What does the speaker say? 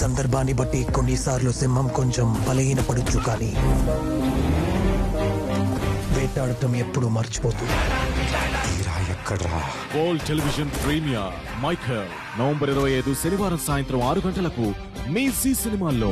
సందర్భాన్ని బట్టి కొన్నిసార్లు సింహం కొంచెం బలహీనపడొచ్చు కానీ వేటాడటం ఎప్పుడూ మర్చిపోతుంది తీరా టెలివిజన్ ప్రీమియర్ మైఖర్ నవంబర్ ఇరవై ఐదు శనివారం సాయంత్రం ఆరు గంటలకు మీ జీ సినిమాల్లో.